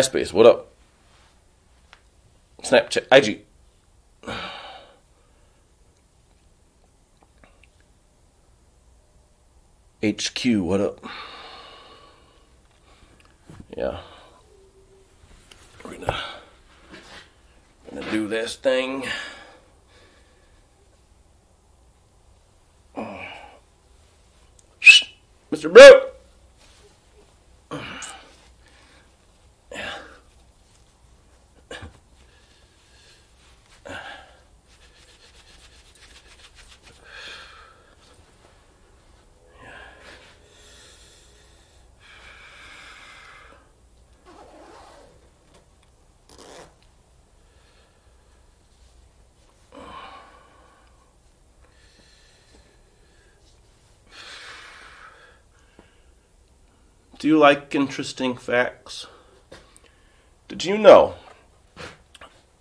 MySpace, what up? Snapchat, IG. HQ, what up? Yeah. We're gonna, gonna do this thing. Mr. Brooke! Do you like interesting facts? Did you know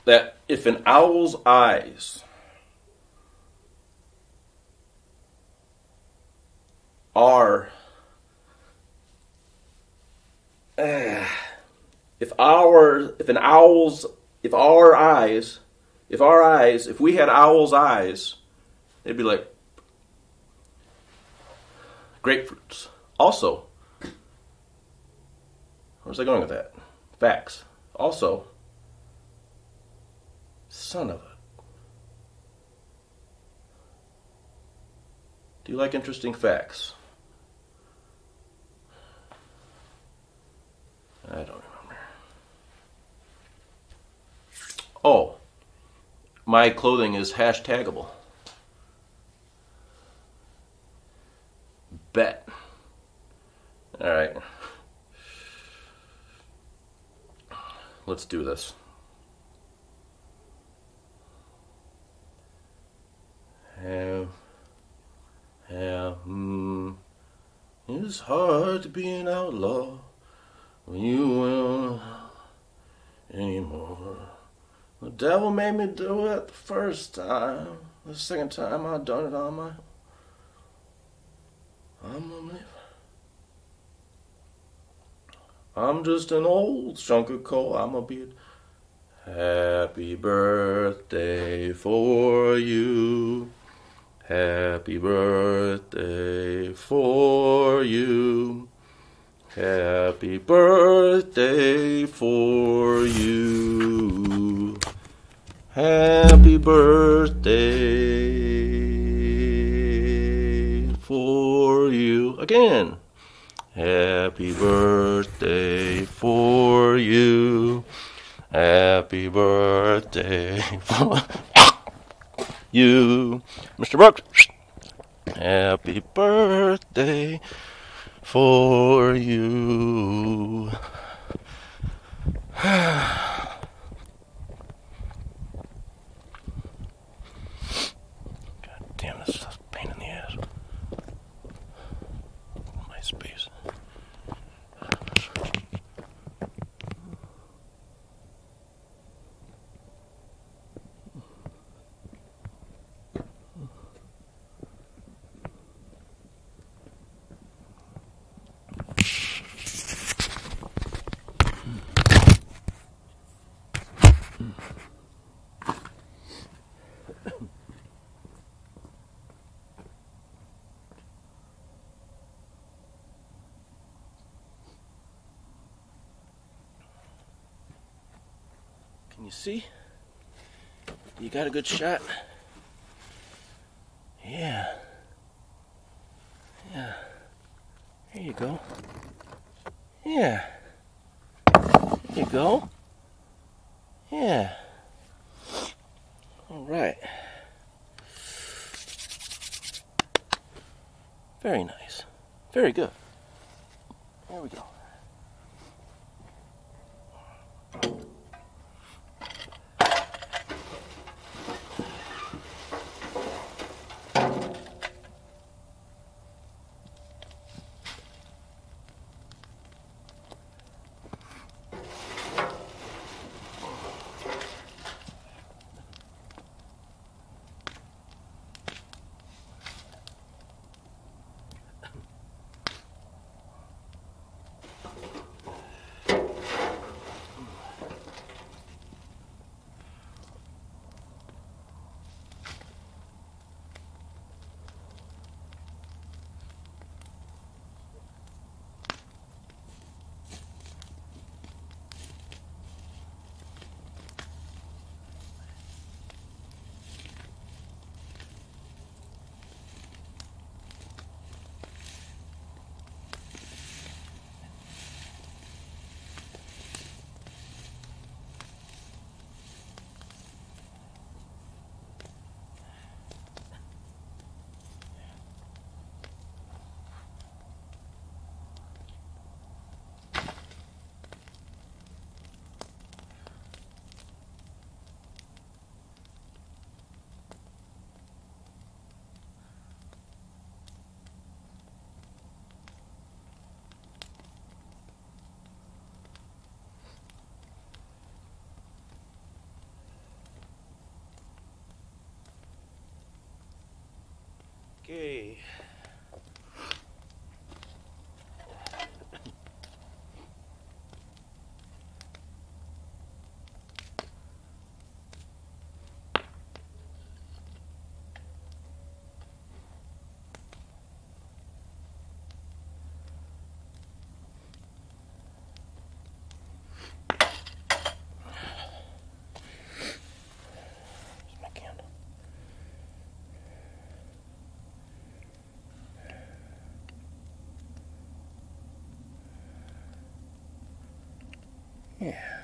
that if an owl's eyes are Eh, if our if an owl's if our eyes if our eyes if we had owl's eyes they'd be like grapefruits also Where's I going with that? Facts. Also, son of a. Do you like interesting facts? I don't remember. Oh, my clothing is hashtagable. Bet. All right. Let's do this. Have, have, hmm. It's hard to be an outlaw when you will anymore. The devil made me do it the first time. The second time I done it on my. I'm a. I'm just an old chunk of coal. I'm gonna be. Happy birthday for you. Happy birthday for you. Happy birthday for you. Happy birthday for you. Again. Happy birthday for you. Happy birthday for you. Mr. Brooks. Happy birthday for you. God damn, this is a pain in the ass. My space. Can you see? You got a good shot? Yeah. Yeah. There you go. Yeah. There you go. Yeah. All right. Very nice. Very good. There we go. Okay. Yeah.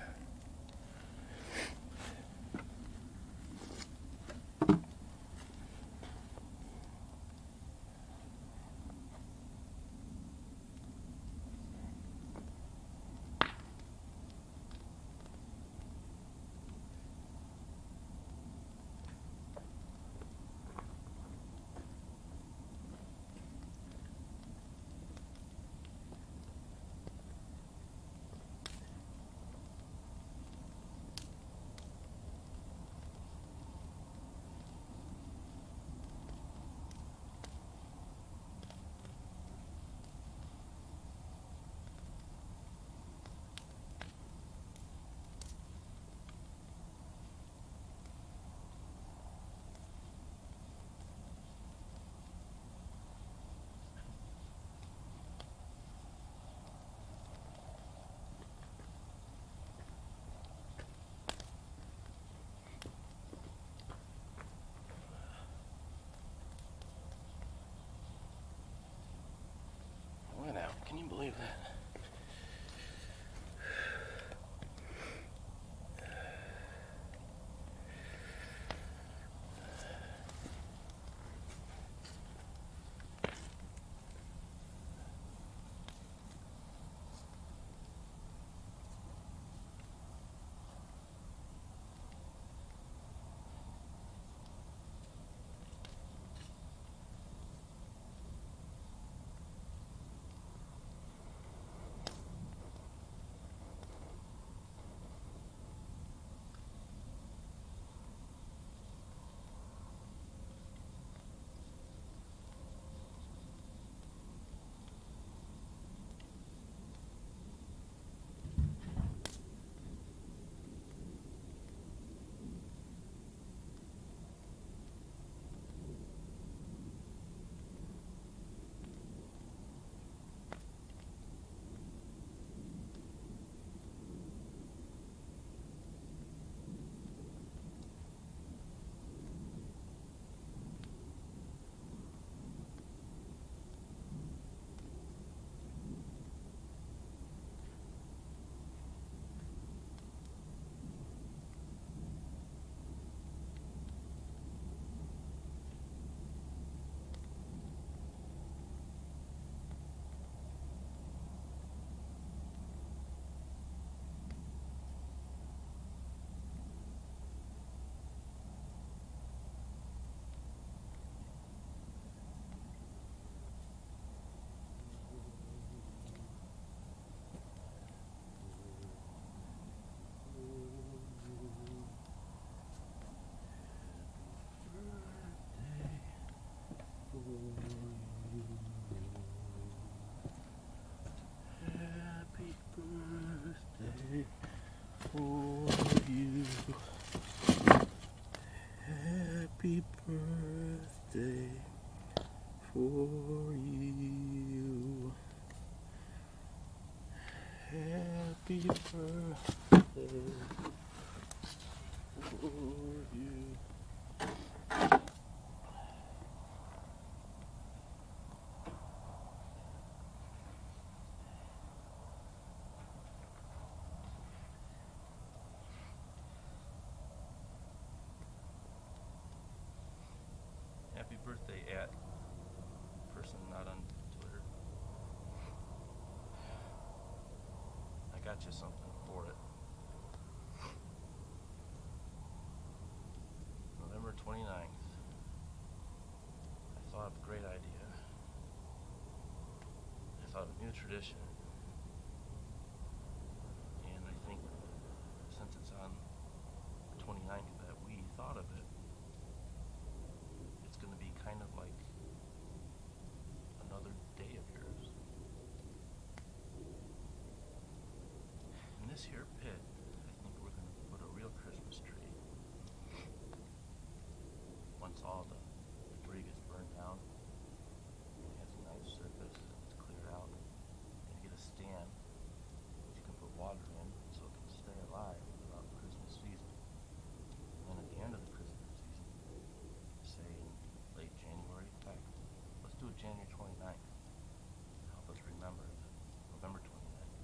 Birthday at person not on Twitter. I got you something for it. November 29th. I thought of a great idea. I thought of a new tradition. And I think since it's on the 29th that we thought of it, it's going to be kind of like another day of yours. In this here pit, I think we're going to put a real Christmas tree. Once all the debris gets burned down, it has a nice surface, it's cleared out. Gonna get a stand that you can put water in so it can stay alive throughout the Christmas season. And then at the end of the Christmas season, say in late January. In fact, let's do it January 29th. Help us remember that November 29th.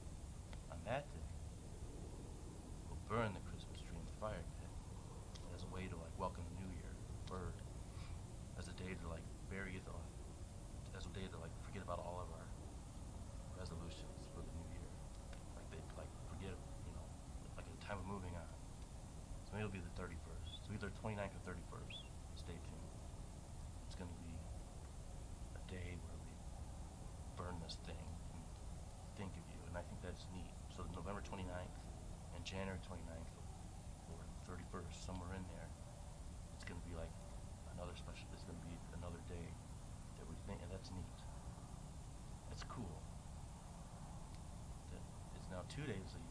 On that day, we'll burn the Christmas tree in the fire pit as a way to like welcome the new year, or as a day to bury the, as a day to like forget about all of our resolutions for the new year. Like they like forget, you know, like a time of moving on. So maybe it'll be the 31st. So either 29th or 31st. Stay tuned. It's going to be a day where we burn this thing and think of you. And I think that's neat. So November 29th and January 29th or 31st, somewhere in there, it's going to be like another special, it's going to be another day that we think, and that's neat. That's cool. That it's now two days a year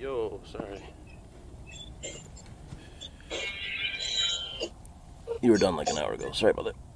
Yo, sorry. You were done like an hour ago. Sorry about that.